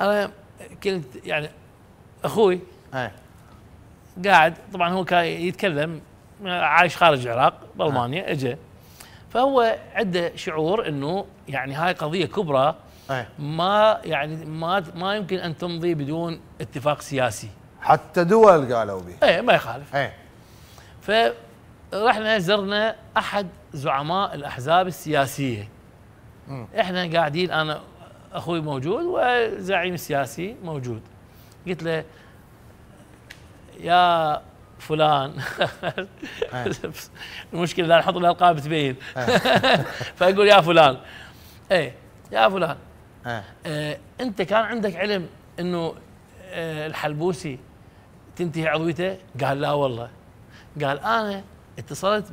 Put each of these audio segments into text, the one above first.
أنا كنت يعني أخوي إيه. قاعد طبعا هو كان يتكلم عايش خارج العراق بألمانيا اجى فهو عنده شعور إنه يعني هاي قضية كبرى إيه. ما يعني ما ما يمكن أن تمضي بدون اتفاق سياسي. حتى دول قالوا به إيه ما يخالف. إيه. فرحنا زرنا أحد زعماء الأحزاب السياسية. إحنا قاعدين أنا أخوي موجود وزعيم السياسي موجود قلت له يا فلان إيه. المشكلة إذا نحط الألقاب تبين فأقول يا فلان إيه يا فلان آه أنت كان عندك علم إنه آه الحلبوسي تنتهي عضويته؟ قال لا والله قال أنا اتصلت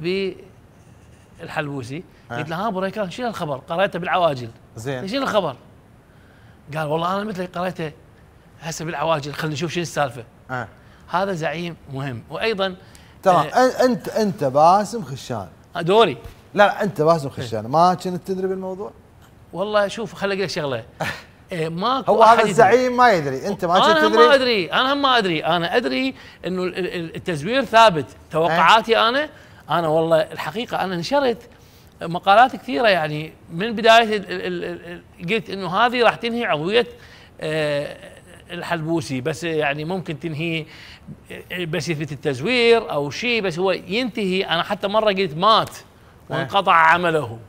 بالحلبوسي آه. قلت له ها ابو ريكان شنو الخبر؟ قريته بالعواجل زين شنو الخبر؟ قال والله أنا مثلك قريته هسه بالعواجل خلينا نشوف شنو السالفة. إيه هذا زعيم مهم. وأيضا تمام آه انت أنت باسم خشان. دوري. لا لا أنت باسم خشان. ما كنت تدري بالموضوع؟ والله شوف خلي أقول لك شغلة. إيه ماكو هو هذا. الزعيم ما يدري. أنت ما كنت أنا هم ما تدري أدري. أنا هم ما أدري. أنا أدري إنه ال- ال- التزوير ثابت. توقعاتي أنا أنا والله الحقيقة أنا نشرت مقالات كثيرة يعني. من بداية قلت إنه هذه راح تنهي عضوية آه، الحلبوسي. بس يعني ممكن تنهي آه، بس يثبت التزوير أو شيء بس هو ينتهي. أنا حتى مرة قلت مات وانقطع عمله.